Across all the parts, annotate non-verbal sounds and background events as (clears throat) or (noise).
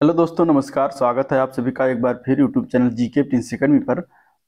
Hello दोस्तों, नमस्कार। स्वागत है आप सभी का एक बार फिर यूट्यूब चैनल जी के टीन सेकंड में पर।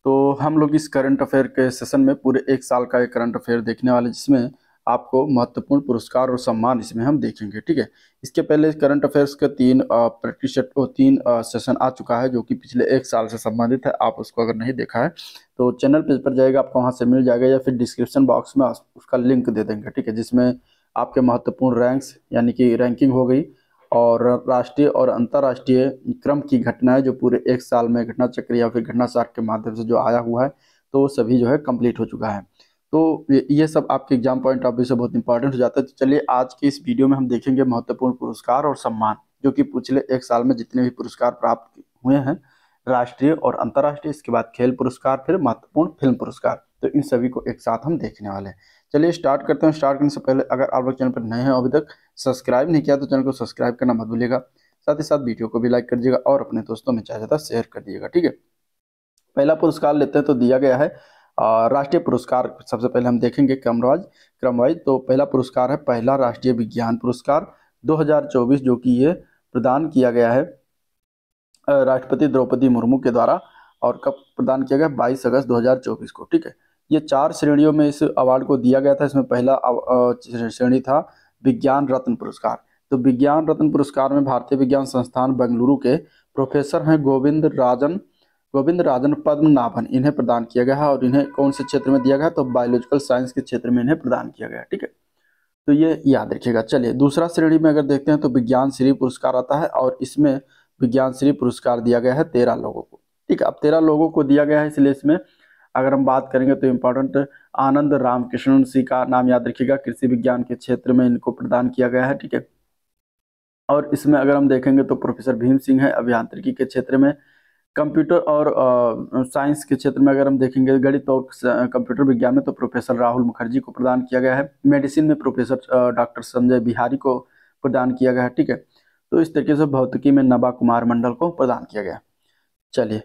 तो हम लोग इस करंट अफेयर के सेशन में पूरे एक साल का एक करंट अफेयर देखने वाले, जिसमें आपको महत्वपूर्ण पुरस्कार और सम्मान इसमें हम देखेंगे, ठीक है? इसके पहले करंट अफेयर्स का तीन प्रतिशत तीन सेशन आ चुका है, जो कि पिछले एक साल से संबंधित है। आप उसको अगर नहीं देखा है तो चैनल पेज पर जाएगा, आपको वहाँ से मिल जाएगा, या फिर डिस्क्रिप्शन बॉक्स में उसका लिंक दे देंगे, ठीक है? जिसमें आपके महत्वपूर्ण रैंक्स यानी कि रैंकिंग हो गई और राष्ट्रीय और अंतर्राष्ट्रीय क्रम की घटनाएँ जो पूरे एक साल में घटना चक्र या फिर घटना सार के माध्यम से जो आया हुआ है तो वो सभी जो है कंप्लीट हो चुका है। तो ये सब आपके एग्ज़ाम पॉइंट ऑफ़ व्यू से बहुत इंपॉर्टेंट हो जाता है। तो चलिए आज के इस वीडियो में हम देखेंगे महत्वपूर्ण पुरस्कार और सम्मान, जो कि पिछले एक साल में जितने भी पुरस्कार प्राप्त हुए हैं, राष्ट्रीय और अंतर्राष्ट्रीय, इसके बाद खेल पुरस्कार, फिर महत्वपूर्ण फ़िल्म पुरस्कार तो इन सभी को एक साथ हम देखने वाले हैं। चलिए स्टार्ट करते हैं। स्टार्ट करने से पहले अगर आप लोग चैनल पर नए हैं अभी तक सब्सक्राइब नहीं किया तो चैनल को सब्सक्राइब करना मत भूलिएगा। साथ ही साथ वीडियो को भी लाइक कर दीजिएगा और अपने दोस्तों में ज़्यादा शेयर कर दीजिएगा, ठीक है? पहला पुरस्कार लेते हैं तो दिया गया है राष्ट्रीय पुरस्कार। सबसे पहले हम देखेंगे क्रमवाइज क्रमवाइज तो पहला पुरस्कार है पहला राष्ट्रीय विज्ञान पुरस्कार 2024 जो कि ये प्रदान किया गया है राष्ट्रपति द्रौपदी मुर्मू के द्वारा, और कब प्रदान किया गया? 22 अगस्त 2024 को, ठीक है? ये चार श्रेणियों में इस अवार्ड को दिया गया था, इसमें पहला श्रेणी था विज्ञान रत्न पुरस्कार। तो विज्ञान रत्न पुरस्कार में भारतीय विज्ञान संस्थान बेंगलुरु के प्रोफेसर हैं गोविंद राजन गोविंद राजन पद्मनाभन। इन्हें प्रदान किया गया है और इन्हें कौन से क्षेत्र में दिया गया तो बायोलॉजिकल साइंस के क्षेत्र में इन्हें प्रदान किया गया ठीक है? तो ये याद रखिएगा। चलिए, दूसरा श्रेणी में अगर देखते हैं तो विज्ञान श्री पुरस्कार आता है और इसमें विज्ञान श्री पुरस्कार दिया गया है तेरह लोगों को, ठीक है? अब तेरह लोगों को दिया गया है, इसलिए इसमें अगर हम बात करेंगे तो इम्पोर्टेंट आनंद रामकृष्ण सिंह का नाम याद रखिएगा। कृषि विज्ञान के क्षेत्र में इनको प्रदान किया गया है, ठीक है? और इसमें अगर हम देखेंगे तो प्रोफेसर भीम सिंह है अभियांत्रिकी के क्षेत्र में। कंप्यूटर और साइंस के क्षेत्र में अगर हम देखेंगे, गणित और कंप्यूटर विज्ञान में तो प्रोफेसर राहुल मुखर्जी को प्रदान किया गया है। मेडिसिन में प्रोफेसर डॉक्टर संजय बिहारी को प्रदान किया गया है, ठीक है? तो इस तरीके से भौतिकी में नबा कुमार मंडल को प्रदान किया गया चलिए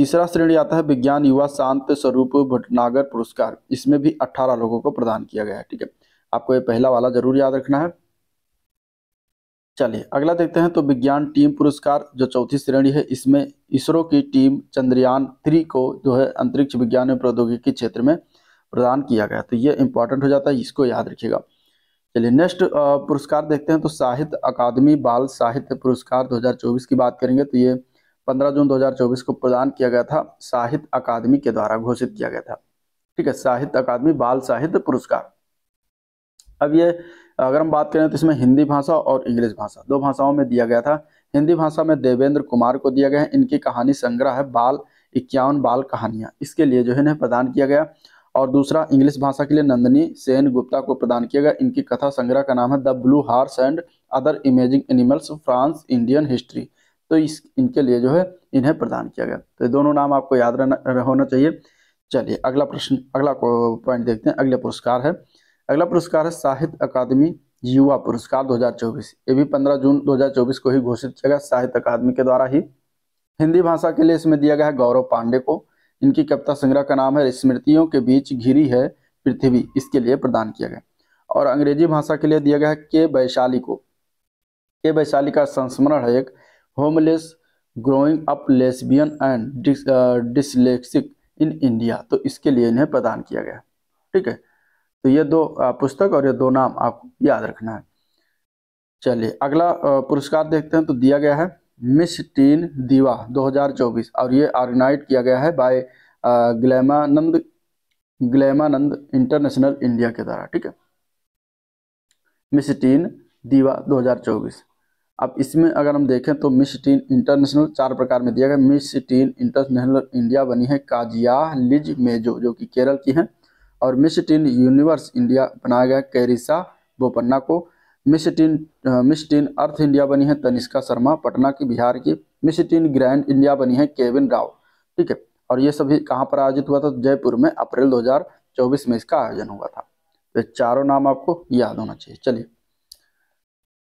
तीसरा श्रेणी आता है विज्ञान युवा शांत स्वरूप भटनागर पुरस्कार। इसमें भी 18 लोगों को प्रदान किया गया है, ठीक है? आपको ये पहला वाला ज़रूर याद रखना है। चलिए, अगला देखते हैं तो विज्ञान टीम पुरस्कार जो चौथी श्रेणी है, इसमें इसरो की टीम चंद्रयान थ्री को जो है अंतरिक्ष विज्ञान एवं प्रौद्योगिकी क्षेत्र में प्रदान किया गया। तो ये इंपॉर्टेंट हो जाता है, इसको याद रखिएगा। चलिए नेक्स्ट पुरस्कार देखते हैं तो साहित्य अकादमी बाल साहित्य पुरस्कार 2024 की बात करेंगे तो ये 15 जून 2024 को प्रदान किया गया था, साहित्य अकादमी के द्वारा घोषित किया गया था। ठीक है, साहित्य अकादमी, बाल साहित्य पुरस्कार। अब ये, अगर हम बात करें तो इसमें हिंदी भाषा और इंग्लिश भाषा, दो भाषाओं में दिया गया था। हिंदी भाषा में देवेंद्र कुमार को दिया गया है। इनकी कहानी संग्रह है बाल, इक्यावन बाल कहानियाँ। इसके लिए जो है इन्हें प्रदान किया गया। और दूसरा, इंग्लिश भाषा के लिए नंदनी सेन गुप्ता को प्रदान किया गया। इनकी कथा संग्रह का नाम है the blue horse and other amazing animals, from Indian history. तो इस, इनके लिए जो है, इन्हें प्रदान किया गया। तो दोनों नाम आपको याद रहना होना चाहिए। चलिए, अगला प्रश्न, अगला पॉइंट देखते हैं। अगले पुरस्कार है। अगला पुरस्कार है साहित्य अकादमी युवा पुरस्कार 2024 ये भी 15 जून 2024 को ही घोषित किया गया। साहित्य अकादमी के द्वारा ही। हिंदी भाषा के लिए इसमें दिया गया है गौरव पांडे को। इनकी कविता संग्रह का नाम है स्मृतियों के बीच घिरी है पृथ्वी। इसके लिए प्रदान किया गया। और अंग्रेज़ी भाषा के लिए दिया गया है के वैशाली को। के वैशाली का संस्मरण है एक homeless growing up lesbian and dyslexic in India तो इसके लिए इन्हें प्रदान किया गया। ठीक है? तो ये दो पुस्तक और ये दो नाम आपको याद रखना है। चलिए, अगला पुरस्कार देखते हैं। तो दिया गया है मिस टीन दीवा 2024 और ये ऑर्गेनाइज किया गया है by Glamanand Glamanand international India के द्वारा। ठीक है? मिस टीन दीवा 2024 अब इसमें अगर हम देखें तो मिस टीन इंटरनेशनल चार प्रकार में दिया गया। मिस टीन इंटरनेशनल इंडिया बनी है काजिया, लिज, मेजो, जो कि केरल की हैं। और मिस टीन यूनिवर्स इंडिया बनाया गया कैरिसा, बोपन्ना को। Miss teen miss teen earth India बनी है तनिष्का शर्मा, पटना की, बिहार की। मिस टीन ग्रैंड इंडिया बनी है केविन राव। ठीक है? और ये सभी कहाँ पर आयोजित हुआ था? जयपुर में अप्रैल 2024 में इसका आयोजन हुआ था। तो चारों नाम आपको याद होना चाहिए। चलिए।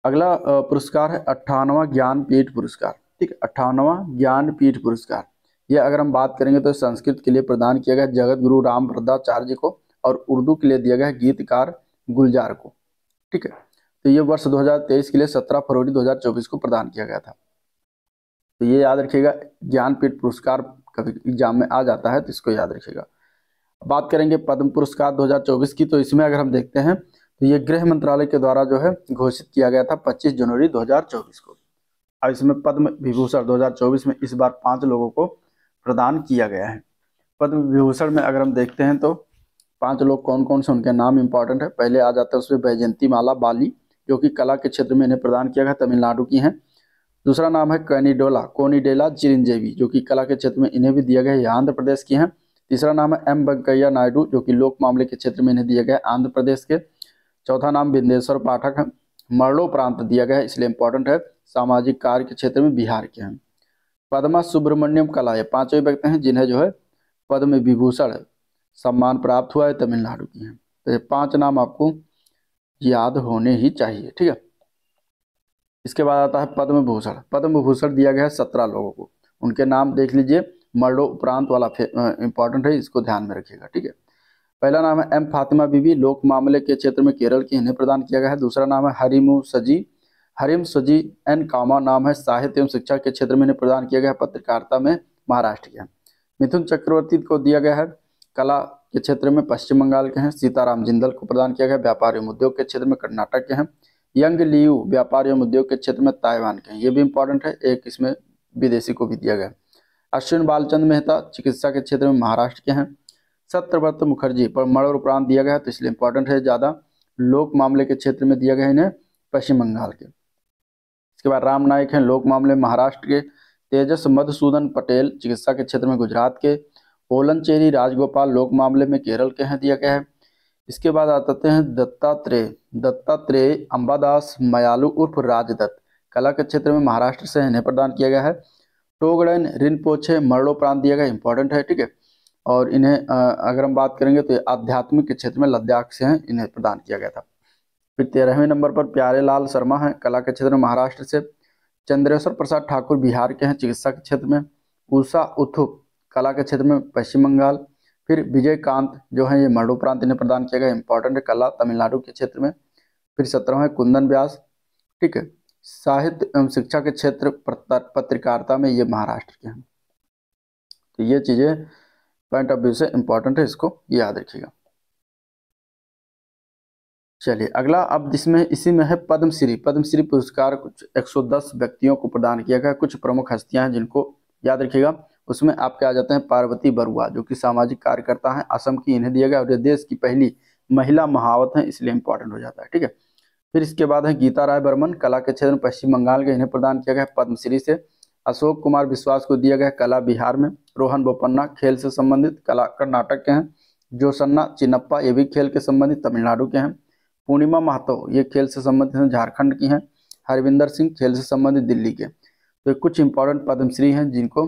अगला पुरस्कार है अट्ठानवा ज्ञानपीठ पुरस्कार। ठीक है, अट्ठानवा ज्ञानपीठ पुरस्कार। यह अगर हम बात करेंगे तो संस्कृत के लिए प्रदान किया गया जगत गुरु राम भद्राचार्य को और उर्दू के लिए दिया गया गीतकार गुलजार को। ठीक है तो ये वर्ष 2023 के लिए 17 फरवरी 2024 को प्रदान किया गया था। तो ये याद रखिएगा ज्ञानपीठ पुरस्कार कभी एग्ज़ाम में आ जाता है तो इसको याद रखिएगा। बात करेंगे पद्म पुरस्कार 2024 की तो इसमें अगर हम देखते हैं तो ये गृह मंत्रालय के द्वारा जो है घोषित किया गया था 25 जनवरी 2024 को। और इसमें पद्म विभूषण 2024 में इस बार पाँच लोगों को प्रदान किया गया है। पद्म विभूषण में अगर हम देखते हैं तो पाँच लोग कौन कौन से, उनके नाम इंपॉर्टेंट है। पहले आ जाता है उसमें बैजंती माला बाली, जो कि कला के क्षेत्र में इन्हें प्रदान किया गया, तमिलनाडु की हैं। दूसरा नाम है कैनिडोला, कोनिडेला चिरंजीवी, जो कि कला के क्षेत्र में इन्हें भी दिया गया है आंध्र प्रदेश की हैं। तीसरा नाम है एम वेंकैया नायडू, जो कि लोक मामले के क्षेत्र में इन्हें दिया गया, आंध्र प्रदेश के। चौथा नाम बिंदेश्वर पाठक है। मरलो प्रांत दिया गया है, इसलिए इंपॉर्टेंट है। सामाजिक कार्य के क्षेत्र में बिहार के हैं। पद्मा सुब्रमण्यम कला, ये पाँचवें व्यक्ति हैं जिन्हें जो है पद्म विभूषण सम्मान प्राप्त हुआ है, तमिलनाडु की हैं। तो ये पाँच नाम आपको याद होने ही चाहिए, ठीक है? इसके बाद आता है पद्म भूषण। पद्म भूषण दिया गया है सत्रह लोगों को। उनके नाम देख लीजिए। मर्डो उपरांत वाला इंपॉर्टेंट है, इसको ध्यान में रखिएगा, ठीक है? पहला नाम है एम फातिमा बीबी, लोक मामले के क्षेत्र में केरल की इन्हें प्रदान किया गया है। दूसरा नाम है हरिमु सजी। हरिम सजी एन कामा नाम है, साहित्य एवं शिक्षा के क्षेत्र में इन्हें प्रदान किया गया है, पत्रकारिता में महाराष्ट्र के। मिथुन चक्रवर्ती को दिया गया है, कला के क्षेत्र में पश्चिम बंगाल के हैं, सीताराम जिंदल को प्रदान किया गया व्यापार एवं उद्योग के क्षेत्र में कर्नाटक के हैं। यंग लियू, व्यापार एवं उद्योग के क्षेत्र में ताइवान के हैं। ये भी इंपॉर्टेंट है, एक इसमें विदेशी को भी दिया गया अश्विन बालचंद मेहता चिकित्सा के क्षेत्र में महाराष्ट्र के हैं। सत्यव्रत मुखर्जी, पर मरण उपरांत दिया गया है तो इसलिए इंपॉर्टेंट है ज़्यादा। लोक मामले के क्षेत्र में दिया गया इन्हें, पश्चिम बंगाल के। इसके बाद राम नायक हैं, लोक मामले महाराष्ट्र के। तेजस मधुसूदन पटेल चिकित्सा के क्षेत्र में गुजरात के। ओलनचेरी राजगोपाल लोक मामले में केरल के हैं, दिया गया है। इसके बाद आते हैं दत्तात्रेय। दत्तात्रेय, अंबादास, मयालू उर्फ़ राजदत्त। कला के क्षेत्र में महाराष्ट्र से इन्हें प्रदान किया गया है। टोगड़न रिन पोछे मरणोपरांत दिया गया इंपॉर्टेंट है, ठीक है। और इन्हें अगर हम बात करेंगे तो आध्यात्मिक के क्षेत्र में लद्दाख से हैं, इन्हें प्रदान किया गया था। फिर तेरहवें नंबर पर प्यारे लाल शर्मा हैं, कला के क्षेत्र में महाराष्ट्र से। चंद्रेश्वर प्रसाद ठाकुर बिहार के हैं, चिकित्सा के क्षेत्र में। उषा उथुप कला के क्षेत्र में पश्चिम बंगाल। फिर विजय कांत जो है, ये मरणोपरांत इन्हें प्रदान किया गया इंपॉर्टेंट कला तमिलनाडु के क्षेत्र में। फिर सत्रह है, कुंदन व्यास, ठीक है। साहित्य एवं शिक्षा के क्षेत्र पत्रकारिता में ये महाराष्ट्र के हैं। तो ये चीज़ें पॉइंट ऑफ़ व्यू से इंपॉर्टेंट है, इसको याद रखिएगा। चलिए, अगला, अब जिसमें, इसी में है पद्मश्री। पद्मश्री पुरस्कार कुछ 110 व्यक्तियों को प्रदान किया गया। कुछ प्रमुख हस्तियाँ हैं जिनको याद रखिएगा। उसमें आपके आ जाते हैं पार्वती बरुआ, जो कि सामाजिक कार्यकर्ता हैं। असम की इन्हें दिया गया और ये देश की पहली महिला महावत है, इसलिए इंपॉर्टेंट हो जाता है, ठीक है? फिर इसके बाद है गीता राय बर्मन, कला के क्षेत्र में पश्चिम बंगाल के इन्हें प्रदान किया गया पद्मश्री से। अशोक कुमार विश्वास को दिया गया कला बिहार में। रोहन बोपन्ना खेल से संबंधित कला कर्नाटक के हैं। जोसन्ना चिनप्पा ये भी खेल के संबंधित तमिलनाडु के हैं। पूर्णिमा महतो ये खेल से संबंधित हैं, झारखंड की हैं। हरविंदर सिंह खेल से संबंधित दिल्ली के। तो कुछ इंपॉर्टेंट पद्मश्री हैं जिनको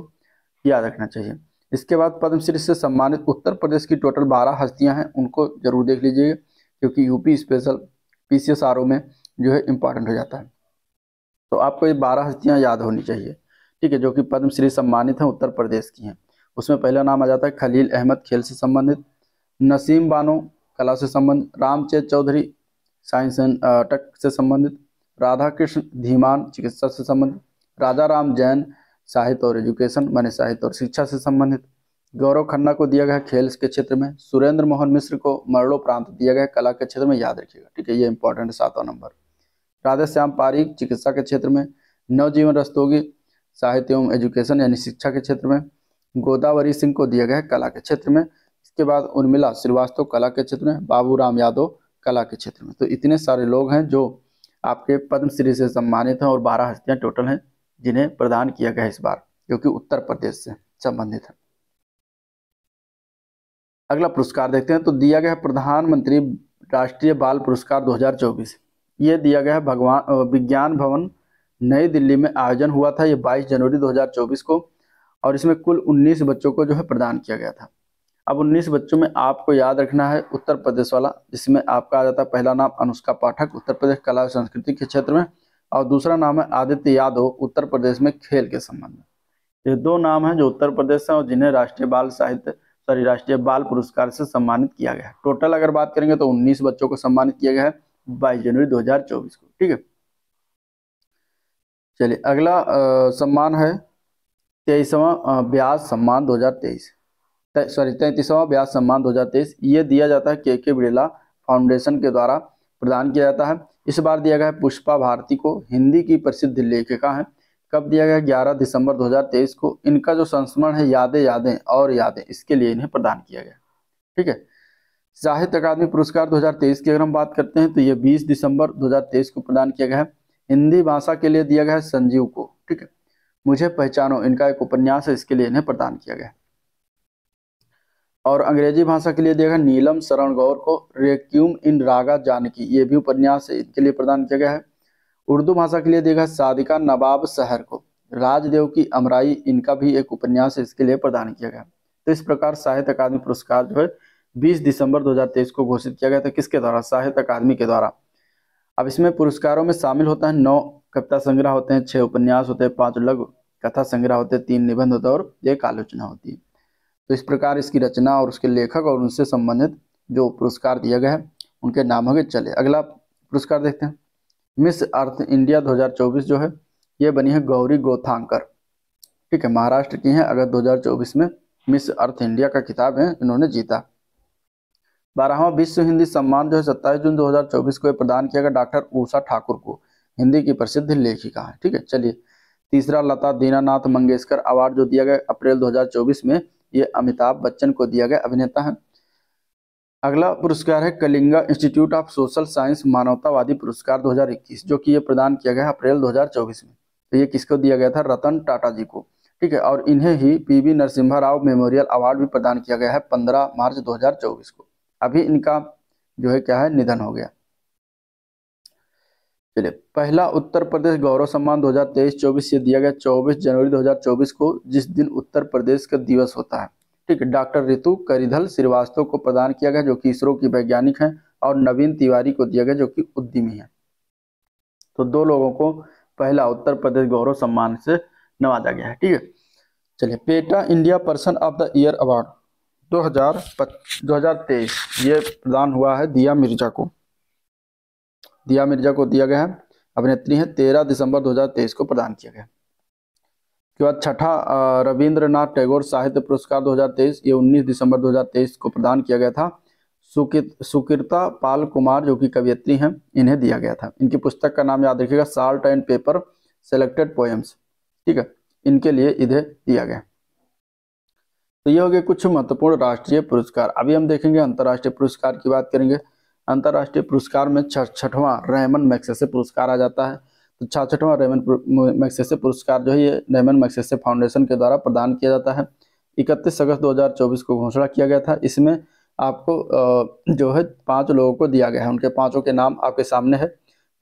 याद रखना चाहिए। इसके बाद पद्मश्री से सम्मानित उत्तर प्रदेश की टोटल बारह हस्तियाँ हैं, उनको ज़रूर देख लीजिएगा क्योंकि यूपी स्पेशल पी में जो है इंपॉर्टेंट हो जाता है। तो आपको ये बारह हस्तियाँ याद होनी चाहिए। ठीक है, जो कि पद्मश्री सम्मानित हैं, उत्तर प्रदेश की हैं। उसमें पहला नाम आ जाता है खलील अहमद, खेल से संबंधित। नसीम बानो, कला से संबंधित Ramchet Chaudhary, science and tech से संबंधित। राधा कृष्ण धीमान, चिकित्सा से संबंधित। राजा राम जैन, साहित्य और एजुकेशन, माने साहित्य और शिक्षा से संबंधित। गौरव खन्ना को दिया गया खेल के क्षेत्र में। सुरेंद्र मोहन मिश्र को मरणो प्रांत दिया गया कला के क्षेत्र में, याद रखिएगा। ठीक है, ये इंपॉर्टेंट सातवां नंबर। राधे श्याम पारिक, चिकित्सा के क्षेत्र में। नवजीवन रस्तोगी साहित्य एवं एजुकेशन यानी शिक्षा के क्षेत्र में, गोदावरी सिंह को दिया गया है कला के क्षेत्र में, इसके बाद उर्मिला श्रीवास्तव कला के क्षेत्र में, बाबू राम यादव कला के क्षेत्र में। तो इतने सारे लोग हैं जो आपके पद्मश्री से सम्मानित हैं और बारह हस्तियाँ टोटल हैं जिन्हें प्रदान किया गया इस बार, जो कि उत्तर प्रदेश से संबंधित है। अगला पुरस्कार देखते हैं तो दिया गया है प्रधानमंत्री राष्ट्रीय बाल पुरस्कार 2024 ये दिया गया है भगवान विज्ञान भवन नई दिल्ली में आयोजन हुआ था, ये 22 जनवरी 2024 को, और इसमें कुल 19 बच्चों को जो है प्रदान किया गया था। अब 19 बच्चों में आपको याद रखना है उत्तर प्रदेश वाला, जिसमें आपका आ जाता है, पहला नाम अनुष्का पाठक, उत्तर प्रदेश कला संस्कृति के क्षेत्र में, और दूसरा नाम है आदित्य यादव, उत्तर प्रदेश में खेल के संबंध में। ये दो नाम हैं जो उत्तर प्रदेश हैं और जिन्हें राष्ट्रीय बाल साहित्य, सॉरी, राष्ट्रीय बाल पुरस्कार से सम्मानित किया गया है। टोटल अगर बात करेंगे तो 19 बच्चों को सम्मानित किया गया है बाईस जनवरी 2024 को, ठीक है? चलिए, अगला सम्मान है। तेईसवा ब्याज सम्मान 2023 सॉरी तैतीसवां ब्याज सम्मान 2023 ये दिया जाता है के के बिरला फाउंडेशन के द्वारा प्रदान किया जाता है। इस बार दिया गया है पुष्पा भारती को, हिंदी की प्रसिद्ध लेखिका है। कब दिया गया ग्यारह दिसंबर 2023 को। इनका जो संस्मरण है, यादें यादें और यादें, इसके लिए इन्हें प्रदान किया गया। ठीक है? साहित्य अकादमी पुरस्कार 2023 की अगर हम बात करते हैं तो ये 20 दिसंबर 2023 को प्रदान किया गया है। हिंदी भाषा के लिए दिया गया है संजीव को, ठीक है? मुझे पहचानो, इनका एक उपन्यास है, इसके लिए इन्हें प्रदान किया गया। और अंग्रेज़ी भाषा के लिए दिया गया नीलम शरण गौर को, रेक्यूम इन रागा जानकी, ये भी उपन्यास इनके लिए प्रदान किया गया है। उर्दू भाषा के लिए दिया गया सादिका नवाब शहर को, राजदेव की अमराई, इनका भी एक उपन्यास इसके लिए प्रदान किया गया। तो इस प्रकार साहित्य अकादमी पुरस्कार जो है 20 दिसंबर 2023 को घोषित किया गया था। किसके द्वारा? साहित्य अकादमी के द्वारा। अब इसमें पुरस्कारों में शामिल होता है नौ कविता संग्रह होते हैं, छह उपन्यास होते हैं, पाँच लघु कथा संग्रह होते हैं, तीन निबंध होते हैं और एक आलोचना होती है। तो इस प्रकार इसकी रचना और उसके लेखक और उनसे संबंधित जो पुरस्कार दिया गया है, उनके नाम हो चले। अगला पुरस्कार देखते हैं। मिस अर्थ इंडिया 2024 जो है, ये बनी है गौरी गोथांकर। ठीक है, महाराष्ट्र की है। अगर 2024 में मिस अर्थ इंडिया का किताब है, इन्होंने जीता। बारहवा विश्व हिंदी सम्मान जो है सत्ताईस जून 2024 को प्रदान किया गया डॉक्टर ऊषा ठाकुर को, हिंदी की प्रसिद्ध लेखिका है, ठीक है? चलिए, तीसरा लता दीनानाथ मंगेशकर अवार्ड जो दिया गया अप्रैल 2024 में, ये अमिताभ बच्चन को दिया गया अभिनेता है। अगला पुरस्कार है Kalinga institute of social science मानवतावादी पुरस्कार 2021 जो कि ये प्रदान किया गया अप्रैल 2024 में। तो ये किसको दिया गया था? रतन टाटा जी को, ठीक है? और इन्हें ही PV Narasimha Rao memorial award भी प्रदान किया गया है 15 मार्च 2024 को। अभी इनका जो है, क्या है, निधन हो गया। चलिए, पहला उत्तर प्रदेश गौरव सम्मान 2023-24 ये दिया गया 24 जनवरी 2024 को जिस दिन उत्तर प्रदेश का दिवस होता है। ठीक है, डॉक्टर ऋतु करिधल श्रीवास्तव को प्रदान किया गया, जो कि इसरो की वैज्ञानिक हैं, और नवीन तिवारी को दिया गया, जो कि उद्यमी है। तो दो लोगों को पहला उत्तर प्रदेश गौरव सम्मान से नवाजा गया है। ठीक है, चलिए, PETA India person of the year award. 2000 2023 ये प्रदान हुआ है दिया मिर्ज़ा को। दिया मिर्ज़ा को दिया गया है। अभिनेत्री है, तेरह दिसंबर 2023 को प्रदान किया गया। उसके बाद छठा रविंद्रनाथ टैगोर साहित्य पुरस्कार 2023 ये 19 दिसंबर 2023 को प्रदान किया गया था। सुकित, सुकीर्ता पाल कुमार, जो कि कवियत्री हैं, इन्हें दिया गया था। इनकी पुस्तक का नाम याद रखिएगा, salt and pepper, selected poems. ठीक है? इनके लिए इधे दिया गया। तो ये हो गए कुछ महत्वपूर्ण राष्ट्रीय पुरस्कार। अभी हम देखेंगे अंतर्राष्ट्रीय पुरस्कार की बात करेंगे। अंतर्राष्ट्रीय पुरस्कार में छठवां रेमन मैक्सेसे पुरस्कार आ जाता है। तो छाछठवां रेमन मैक्सेसे पुरस्कार जो है ये रेमन मैक्सेसे फाउंडेशन के द्वारा प्रदान किया जाता है। इकतीस अगस्त 2024 को घोषणा किया गया था। इसमें आपको जो है पाँच लोगों को दिया गया है। उनके पाँचों के नाम आपके सामने है।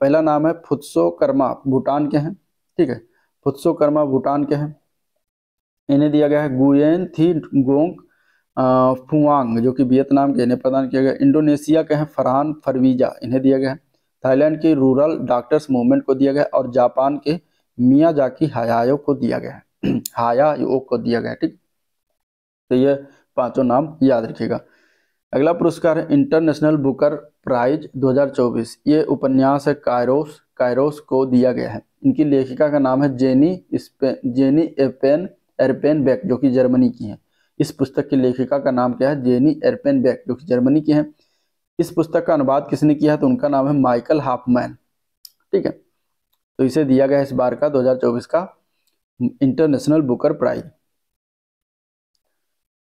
पहला नाम है फुत्सो कर्मा भूटान के हैं। ठीक है? फुत्सो कर्मा भूटान के हैं। इन्हें दिया गया है गुएन थी गोंग फुआंग, जो कि वियतनाम के इन्हें प्रदान किया गया इंडोनेशिया के हैं फरहान फरवीजा, इन्हें दिया गया है। थाईलैंड के रूरल डॉक्टर्स मूवमेंट को दिया गया और जापान के मिया जाकी हयायो को दिया गया है। (clears throat) हाया को दिया गया ठीक? तो ये पाँचों नाम याद रखिएगा। अगला पुरस्कार है इंटरनेशनल बुकर प्राइज 2024 ये उपन्यास है कायरोस कायरोस को दिया गया है। इनकी लेखिका का नाम है जेनी जेनी एपेन एरपेन बैक जो कि जर्मनी की है। इस पुस्तक की लेखिका का नाम क्या है? जेनी एरपेन बैक जो कि जर्मनी की है। इस पुस्तक का अनुवाद किसने किया है? तो उनका नाम है माइकल हाफमैन। ठीक है? तो इसे दिया गया इस बार का 2024 का, इंटरनेशनल बुकर प्राइज।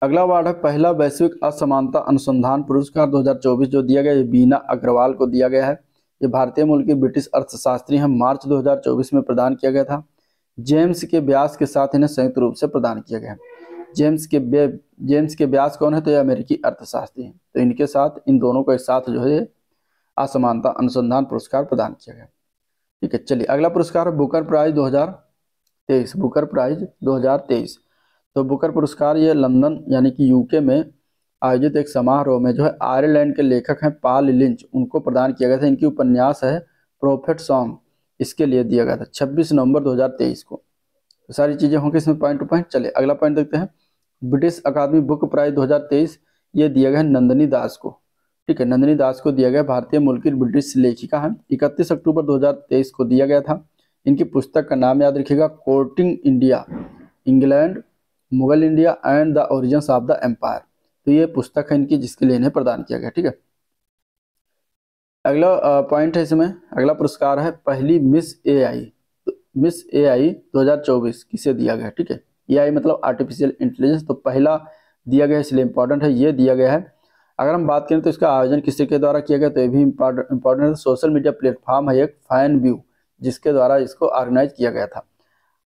अगला वार्ड है पहला वैश्विक असमानता अनुसंधान पुरस्कार 2024 जो दिया गया है, बीना अग्रवाल को दिया गया है। ये भारतीय मूल की ब्रिटिश अर्थशास्त्री हैं। मार्च 2024 में प्रदान किया गया था। जेम्स के ब्यास के साथ इन्हें संयुक्त रूप से प्रदान किया गया। जेम्स के जेम्स के ब्यास कौन है? तो ये अमेरिकी अर्थशास्त्री हैं। तो इनके साथ, इन दोनों को एक साथ जो है, असमानता अनुसंधान पुरस्कार प्रदान किया गया। ठीक है, चलिए अगला पुरस्कार बुकर प्राइज 2023 बुकर प्राइज 2023 तो बुकर पुरस्कार ये लंदन, यानी कि यूके में आयोजित एक समारोह में जो है, आयरलैंड के लेखक हैं पाल लिंच, उनको प्रदान किया गया था। इनकी उपन्यास है, प्रोफेट सॉन्ग। इसके लिए दिया गया था। 26 नवंबर 2023 को। तो सारी चीज़ें होंगी इसमें पॉइंट टू पॉइंट चले अगला पॉइंट देखते हैं। ब्रिटिश अकादमी बुक प्राइज 2023 ये दिया गया नंदनी दास को। ठीक है, नंदनी दास को दिया गया भारतीय मूल की ब्रिटिश लेखिका है। इकतीस अक्टूबर 2023 को दिया गया था। इनकी पुस्तक का नाम याद रखिएगा courting India England Mughal India and the origin of the empire तो ये पुस्तक है इनकी, जिसके लिए इन्हें प्रदान किया गया। ठीक है अगला पॉइंट है इसमें। अगला पुरस्कार है पहली मिस ए आई मिस ए आई दो किसे दिया गया, ठीक है? ए आई मतलब आर्टिफिशियल इंटेलिजेंस तो पहला दिया गया, इसलिए इंपॉर्टेंट है, ये दिया गया है। अगर हम बात करें तो इसका आयोजन किसी के द्वारा किया गया तो ये भी इंपॉर्टेंट है। सोशल मीडिया प्लेटफॉर्म है एक फ़ैन व्यू जिसके द्वारा इसको ऑर्गेनाइज किया गया था।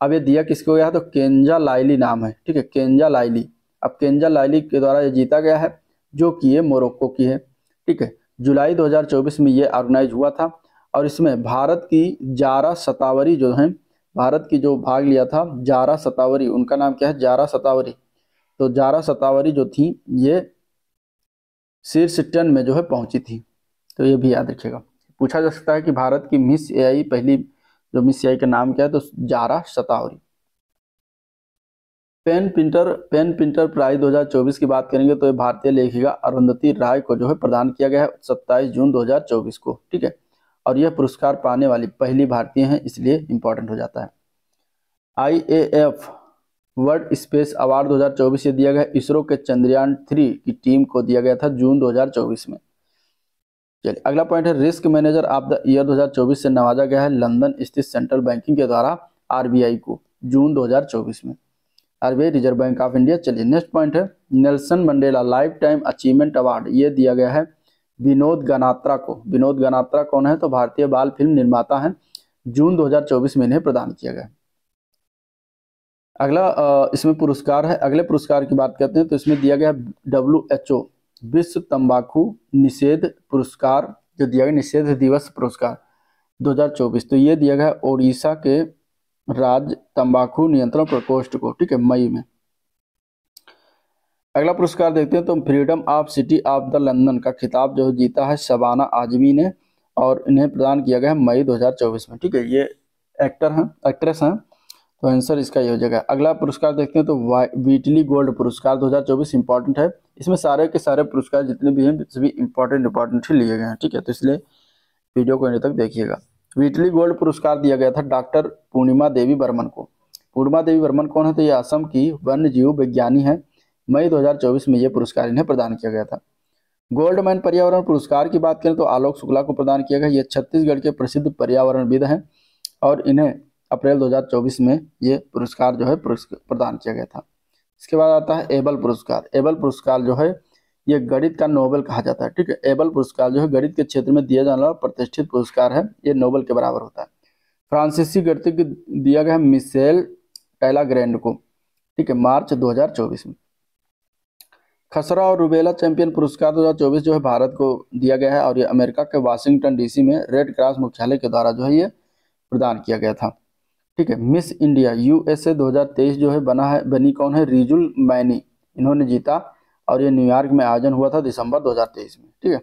अब ये दिया किसको गया तो केंजा लाइली नाम है, ठीक है? केंजा लाइली अब केंजा लाइली के द्वारा ये जीता गया है, जो कि ये मोरक्को की है, ठीक है? जुलाई 2024 में ये ऑर्गेनाइज हुआ था और इसमें भारत की जारा सतावरी जो है, भारत की जो भाग लिया था, जारा सतावरी, उनका नाम क्या है? जारा सतावरी। तो जारा सतावरी जो थी, ये शीर्ष टेन में जो है पहुँची थी। तो ये भी याद रखिएगा। पूछा जा सकता है कि भारत की मिस एआई पहली जो मिस एआई का नाम क्या है तो जारा सतावरी। PEN Pinter PEN Pinter prize 2024 की बात करेंगे तो ये भारतीय लेखिका अरुंधति राय को जो है प्रदान किया गया है सत्ताईस जून 2024 को, ठीक है? और यह पुरस्कार पाने वाली पहली भारतीय हैं, इसलिए इंपॉर्टेंट हो जाता है। I A F world space award 2024 से दिया गया इसरो के चंद्रयान थ्री की टीम को दिया गया था जून 2024 में। चलिए, अगला पॉइंट है risk manager of the year 2024 से नवाजा गया है लंदन स्थित सेंट्रल बैंकिंग के द्वारा आरबीआई को, जून 2024 में। RBI reserve bank of India. चलिए नेक्स्ट पॉइंट है। Nelson Mandela lifetime achievement award, ये दिया गया है विनोद गनात्रा को। विनोद गनात्रा कौन है? तो भारतीय बाल फ़िल्म निर्माता है। जून 2024 में इन्हें प्रदान किया गया। अगला इसमें पुरस्कार है। अगले पुरस्कार की बात करते हैं तो इसमें दिया गया डब्ल्यू एच ओ, विश्व तंबाकू निषेध पुरस्कार, जो दिया गया निषेध दिवस पुरस्कार 2024 तो ये दिया गया ओडिशा के राज्य तंबाकू नियंत्रण प्रकोष्ठ को, ठीक है, मई में। अगला पुरस्कार देखते हैं तो freedom of city of the London का खिताब जो जीता है शबाना आजमी ने और इन्हें प्रदान किया गया है मई 2024 में, ठीक है, ये एक्टर हैं, एक्ट्रेस हैं तो आंसर इसका ये हो जाएगा। अगला पुरस्कार देखते हैं तो वीटली गोल्ड पुरस्कार 2024 इंपॉर्टेंट है। इसमें सारे के सारे पुरस्कार जितने भी हैं, सभी इंपॉर्टेंट इंपॉर्टेंट ही लिए गए हैं, ठीक है तो इसलिए वीडियो को अंत तक देखिएगा। वीटली गोल्ड पुरस्कार दिया गया था डॉक्टर पूर्णिमा देवी बर्मन को। पूर्णिमा देवी बर्मन कौन है? तो ये असम की वन्य जीव विज्ञानी है। मई 2024 में ये पुरस्कार इन्हें प्रदान किया गया था। गोल्ड मैन पर्यावरण पुरस्कार की बात करें तो आलोक शुक्ला को प्रदान किया गया। ये छत्तीसगढ़ के प्रसिद्ध पर्यावरणविद हैं और इन्हें अप्रैल 2024 में ये पुरस्कार जो है प्रदान किया गया था। इसके बाद आता है एबल पुरस्कार। एबल पुरस्कार जो है ये गणित का नोबेल कहा जाता है, ठीक है? एबल पुरस्कार जो है गणित के क्षेत्र में दिया जाने वाला प्रतिष्ठित पुरस्कार है, ये नोबेल के बराबर होता है। फ्रांसीसी गणितज्ञ दिया गया है मिसेल टैला ग्रैंड को, ठीक है? मार्च 2024 में। खसरा और रुबेला चैंपियन पुरस्कार 2024 जो है भारत को दिया गया है और ये अमेरिका के वाशिंगटन डीसी में रेड क्रॉस मुख्यालय के द्वारा जो है ये प्रदान किया गया था, ठीक है? मिस इंडिया, यूएसए 2023 जो है बना है, बनी कौन है? रिजुल मैनी। इन्होंने जीता और ये न्यूयॉर्क में आयोजन हुआ था दिसंबर 2023 में, ठीक है?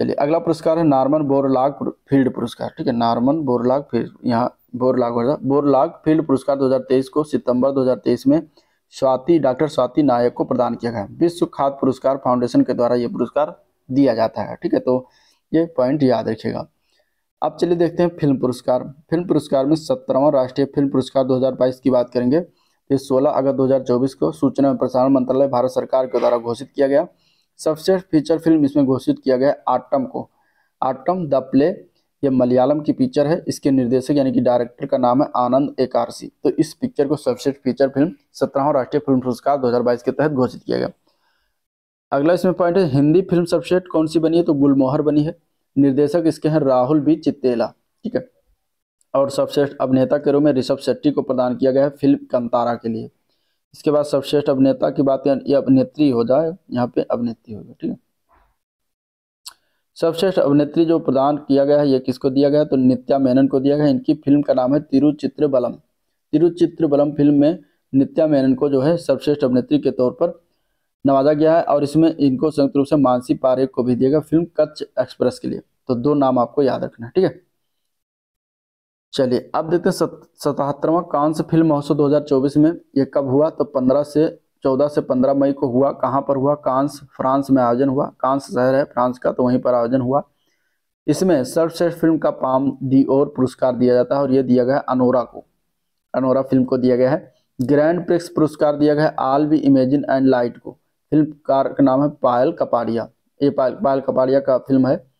चलिए, अगला पुरस्कार है नार्मन बोरलाग फ़ील्ड पुरस्कार, ठीक है? नार्मन बोरलाग फ़ील्ड, यहाँ बोरलाग बोरलाग फ़ील्ड पुरस्कार 2023 को सितंबर 2023 में स्वाति, डॉक्टर स्वाति नायक को प्रदान किया गया विश्व खाद्य पुरस्कार फाउंडेशन के द्वारा ये पुरस्कार दिया जाता है, ठीक है? तो ये पॉइंट याद रखिएगा। अब चलिए देखते हैं फ़िल्म पुरस्कार। फ़िल्म पुरस्कार में सत्रहवा राष्ट्रीय फ़िल्म पुरस्कार 2022 की बात करेंगे। तो सोलह अगस्त 2024 को सूचना एवं प्रसारण मंत्रालय भारत सरकार के द्वारा घोषित किया गया। सबसे फीचर फ़िल्म इसमें घोषित किया गया आटम को। आटम द प्ले ये मलयालम की पिक्चर है। इसके निर्देशक यानी कि डायरेक्टर का नाम है आनंद एकारसी। तो इस पिक्चर को सबसे फीचर फ़िल्म सत्रहवा राष्ट्रीय फ़िल्म पुरस्कार 2022 के तहत घोषित किया गया। अगला इसमें पॉइंट है, हिंदी फ़िल्म सबसेट कौन सी बनी है? तो गुलमोहर बनी है। निर्देशक इसके हैं राहुल बी चित्तेला। ठीक है। और सबश्रेष्ठ अभिनेता के रूप में ऋषभ शेट्टी को प्रदान किया गया है फ़िल्म कंतारा के लिए। इसके बाद सर्वश्रेष्ठ अभिनेता की बात ये अभिनेत्री हो जाए, यहाँ पे अभिनेत्री होगी ठीक है? सर्वश्रेष्ठ अभिनेत्री जो प्रदान किया गया है, ये किसको दिया गया तो नित्या मेनन को दिया गया इनकी फ़िल्म का नाम है तिरुचित्र बलम तिरुचित्र बलम फ़िल्म में नित्या मेनन को जो है सर्वश्रेष्ठ अभिनेत्री के तौर पर नवाजा गया है और इसमें इनको संयुक्त रूप से मानसी पारेख को भी दिया गया फ़िल्म कच्छ एक्सप्रेस के लिए। तो दो नाम आपको याद रखना है, ठीक है? चलिए, अब देखते हैं सतहत्तरवा कांस फ़िल्म महोत्सव 2024 में ये कब हुआ? तो 15 से 14 से 15 मई को हुआ। कहाँ पर हुआ? कांस फ्रांस में आयोजन हुआ। कांस शहर है फ्रांस का तो वहीं पर आयोजन हुआ। इसमें सर्वश्रेष्ठ फ़िल्म का पाम दी और पुरस्कार दिया जाता है और ये दिया गया है अनोरा को। अनोरा फ़िल्म को दिया गया है। ग्रैंड प्रिक्स पुरस्कार दिया गया है all we imagine and light को। फिल्मकार का नाम है पायल कपाड़िया। ये पायल पायल कपाड़िया का फ़िल्म है।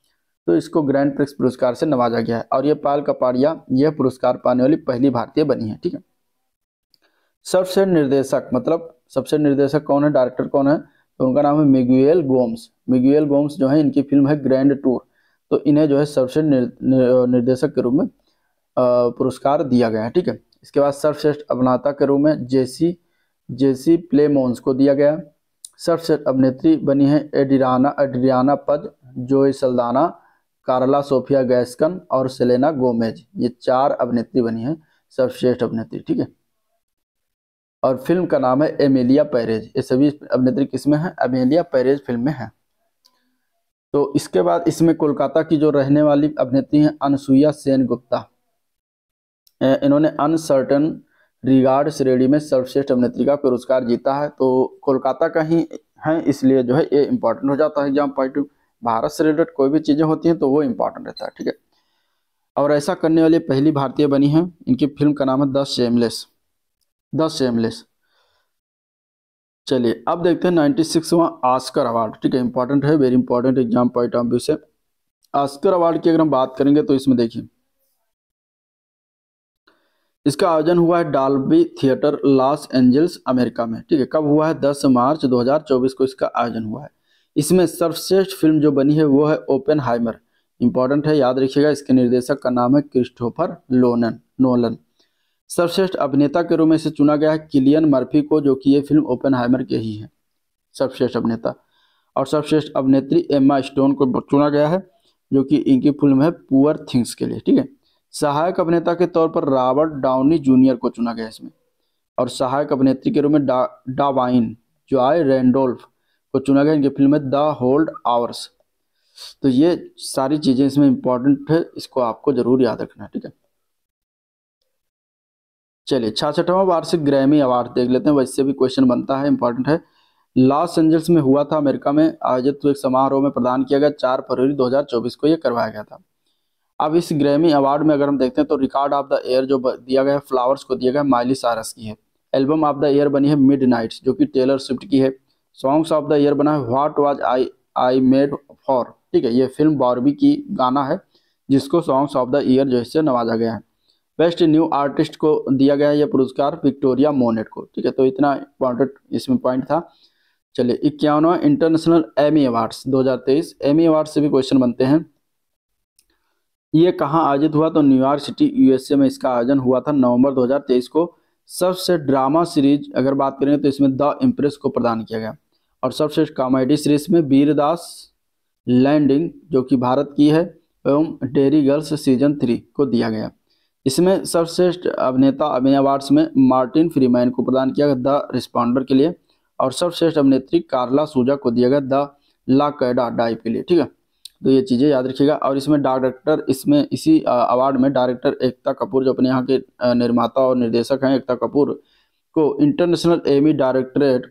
तो इसको ग्रैंड प्रिक्स पुरस्कार से नवाजा गया है। और ये पाल कपाड़िया, यह पुरस्कार पाने वाली पहली भारतीय बनी है, ठीक है? सबसे निर्देशक मतलब सबसे निर्देशक कौन है? डायरेक्टर कौन है? तो उनका नाम है मिगुएल गोम्स। मिगुएल गोम्स जो है, इनकी फ़िल्म है ग्रैंड टूर। तो इन्हें जो है सबसे निर्देशक के रूप में पुरस्कार दिया गया है, ठीक है? इसके बाद सर्वश्रेष्ठ अभिनेता के रूप में जेसी जेसी प्लेमोन्स को दिया गया सर्वश्रेष्ठ अभिनेत्री बनी है एडिराना एड्रियाना पद जोई सल्दाना कारला, सोफिया, गैस्कन और सेलेना गोमेज। ये चार अभिनेत्री बनी है, सर्वश्रेष्ठ अभिनेत्री, ठीक है? और फ़िल्म का नाम है एमेलिया पैरेज। ये सभी अभिनेत्री किसमें है? एमेलिया पैरेज फ़िल्म में है। तो इसके बाद इसमें कोलकाता की जो रहने वाली अभिनेत्री हैं, अनसुईया सेन गुप्ता इन्होंने अनसर्टन रिगार्ड श्रेणी में सर्वश्रेष्ठ अभिनेत्री का पुरस्कार जीता है। तो कोलकाता का ही है, इसलिए जो है ये इंपॉर्टेंट हो जाता है एग्ज़ाम पॉइंट भारत से रिलेटेड कोई भी चीज़ें होती हैं तो वो इंपॉर्टेंट रहता है, ठीक है? और ऐसा करने वाली पहली भारतीय बनी है, इनकी फ़िल्म का नाम है द शेमलेस द शेमलेस चलिए, अब देखते हैं नाइन्टी सिक्सवा आस्कर अवार्ड ठीक है? इंपॉर्टेंट है very important exam point of view से। आस्कर अवार्ड की अगर हम बात करेंगे तो इसमें देखिए। इसका आयोजन हुआ है Dolby theatre Los Angeles America में, ठीक है? कब हुआ है? 10 मार्च 2024 को इसका आयोजन हुआ है। इसमें सर्वश्रेष्ठ फ़िल्म जो बनी है वो है ओपन हाइमर इंपॉर्टेंट है, याद रखिएगा, इसके निर्देशक का नाम है क्रिस्टोफर लोनन, नोलन। सर्वश्रेष्ठ अभिनेता के रूप में इसे चुना गया है किलियन मर्फी को, जो कि ये फ़िल्म ओपन हाइमर के ही है। सर्वश्रेष्ठ अभिनेता। और सर्वश्रेष्ठ अभिनेत्री एम्मा स्टोन को चुना गया है, जो कि इनकी फ़िल्म है पुअर थिंग्स के लिए, ठीक है? सहायक अभिनेता के तौर पर रॉबर्ट डाउनी जूनियर को चुना गया इसमें। और सहायक अभिनेत्री के रूप में डा, डावाइन जॉय रेंडोल्फ को चुना गया, इनकी फ़िल्म है द होल्ड आवर्स तो ये सारी चीज़ें इसमें इंपॉर्टेंट है, इसको आपको ज़रूर याद रखना है, ठीक है? चलिए छाछठवा वार्षिक ग्रैमी अवार्ड देख लेते हैं, वैसे भी क्वेश्चन बनता है इंपॉर्टेंट है। लॉस एंजल्स में हुआ था अमेरिका में आयोजित एक समारोह में प्रदान किया गया, चार फरवरी 2024 को यह करवाया गया था। अब इस ग्रैमी अवार्ड में अगर हम देखते हैं तो रिकॉर्ड ऑफ़ द ईयर जो दिया गया है फ्लावर्स को दिया गया माइली सारस की है। एल्बम ऑफ़ द ईयर बनी है मिड जो कि टेलर स्विफ्ट की है। सॉन्ग्स ऑफ़ द ईयर बना है। What was I I made for ठीक है, ये फ़िल्म बॉर्बी की गाना है, जिसको सॉन्ग्स ऑफ़ द ईयर जो इससे नवाजा गया है। बेस्ट न्यू आर्टिस्ट को दिया गया है यह पुरस्कार विक्टोरिया मोनेट को। ठीक है तो इतना इंपॉर्टेंट इसमें पॉइंट था। चलिए, इक्यावनवा international Emmy awards 2023 Emmy award से भी क्वेश्चन बनते हैं। ये कहाँ आयोजित हुआ? तो न्यूयॉर्क सिटी यूएसए में इसका आयोजन हुआ था नवंबर 2023 को। सबसे ड्रामा सीरीज़ अगर बात करेंगे तो इसमें द इम्प्रेस को प्रदान किया गया। और सबसे कॉमेडी सीरीज़ में वीरदास लैंडिंग, जो कि भारत की है, एवं डेरी गर्ल्स सीज़न थ्री को दिया गया। इसमें सर्वश्रेष्ठ अभिनेता अभिनय अवार्ड्स में मार्टिन फ्रीमैन को प्रदान किया गया, द रिस्पॉन्डर के लिए। और सर्वश्रेष्ठ अभिनेत्री कार्ला सूजा को दिया गया, द ला कैडा डाइव के लिए, ठीक है? तो ये चीज़ें याद रखिएगा। और इसमें डायरेक्टर, इसमें इसी अवार्ड में डायरेक्टर एकता कपूर, जो अपने यहाँ के निर्माता और निर्देशक हैं, एकता कपूर, को इंटरनेशनल एमी डायरेक्टरेट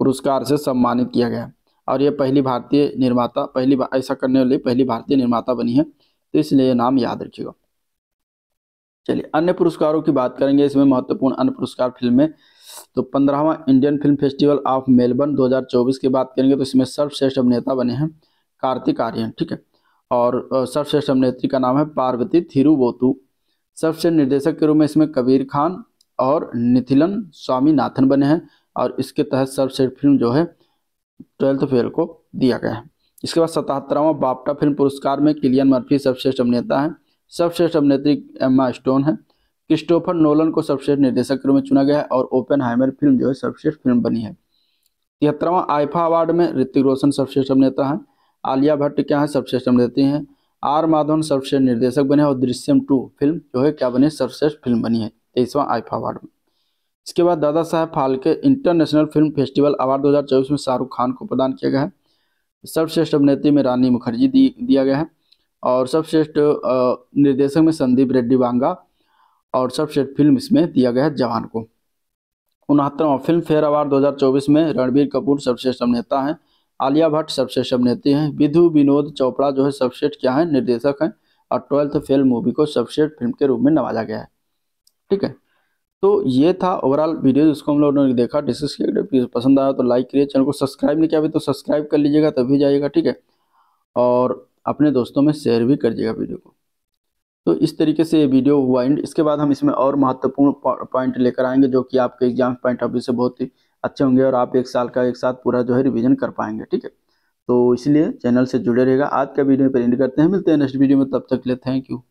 पुरस्कार से सम्मानित किया गया। और ये पहली भारतीय निर्माता, पहली ऐसा करने वाली पहली भारतीय निर्माता बनी है। तो इसलिए नाम याद रखिएगा। चलिए, अन्य पुरस्कारों की बात करेंगे। इसमें महत्वपूर्ण अन्य पुरस्कार फ़िल्म में तो पंद्रहवा Indian film festival of Melbourne 2024 की बात करेंगे तो इसमें सर्वश्रेष्ठ अभिनेता बने हैं। कार्तिक आर्यन ठीक है? और सर्वश्रेष्ठ अभिनेत्री का नाम है पार्वती थिरुवोतु। सर्वश्रेष्ठ निर्देशक के रूप में इसमें कबीर खान और निथिलन स्वामीनाथन बने हैं और इसके तहत सर्वश्रेष्ठ फ़िल्म जो है, ट्वेल्थ फेल को दिया गया है। इसके बाद सतहत्तरवा बापटा फ़िल्म पुरस्कार में किलियन मर्फी सर्वश्रेष्ठ अभिनेता है। सर्वश्रेष्ठ अभिनेत्री एम्मा स्टोन है। क्रिस्टोफर नोलन को सर्वश्रेष्ठ निर्देशक के रूप में चुना गया है और ओपन फ़िल्म जो है, सर्वश्रेष्ठ फ़िल्म बनी है। तिहत्तरवा आइफा अवार्ड में ऋतिक रोशन सर्वश्रेष्ठ अभिनेता है। आलिया भट्ट क्या है? सर्वश्रेष्ठ अभिनेत्री हैं। आर माधवन सर्वश्रेष्ठ निर्देशक बने और दृश्यम टू फ़िल्म जो है, क्या बनी सर्वश्रेष्ठ फ़िल्म बनी है, तेईसवां आईफा अवार्ड में। इसके बाद Dada Saheb Phalke international film festival award 2024 में शाहरुख खान को प्रदान किया गया है। सर्वश्रेष्ठ अभिनेत्री में रानी मुखर्जी दी, दिया गया है और सर्वश्रेष्ठ निर्देशक में संदीप रेड्डी बांगा और सर्वश्रेष्ठ फ़िल्म इसमें दिया गया है जवान को। उनहत्तरवा फ़िल्म फेयर अवार्ड 2024 में रणबीर कपूर सर्वश्रेष्ठ अभिनेता हैं। आलिया भट्ट सर्वश्रेष्ठ अभिनेत्री हैं। विधु विनोद चोपड़ा जो है सर्वश्रेष्ठ क्या है? निर्देशक हैं। और ट्वेल्थ फेल मूवी को सर्वश्रेष्ठ फ़िल्म के रूप में नवाजा गया है। ठीक है? तो ये था ओवरऑल वीडियो जिसको हम लोगों ने देखा डिस्कस किया। पसंद आया तो लाइक करिए, चैनल को सब्सक्राइब नहीं किया अभी तो सब्सक्राइब कर लीजिएगा, तभी जाइएगा, ठीक है? और अपने दोस्तों में शेयर भी कर दीजिएगा वीडियो को। तो इस तरीके से ये वीडियो हुआ एंड इसके बाद हम इसमें और महत्वपूर्ण पॉइंट लेकर आएँगे, जो कि आपके एग्ज़ाम पॉइंट ऑफ़ व्यू से बहुत ही अच्छे होंगे और आप एक साल का एक साथ पूरा जो है रिविजन कर पाएँगे, ठीक है? तो इसलिए चैनल से जुड़े रहेगा आज का वीडियो पर एंड करते हैं। मिलते हैं नेक्स्ट वीडियो में। तब तक ले थैंक यू